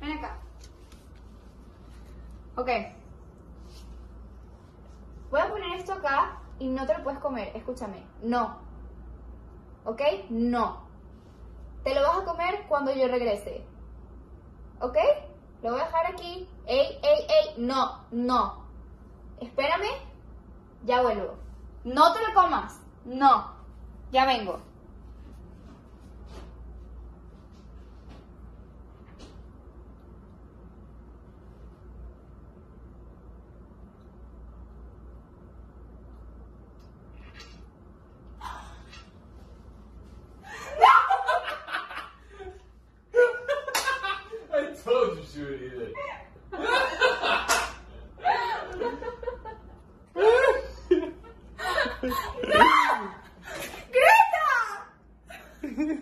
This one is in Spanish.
Ven acá. Ok. Voy a poner esto acá y no te lo puedes comer. Escúchame. No. ¿Ok? No. Te lo vas a comer cuando yo regrese. ¿Ok? Lo voy a dejar aquí. ¡Ey, ey, ey! No, no. Espérame. Ya vuelvo. No te lo comas. No. Ya vengo. just do it either. no!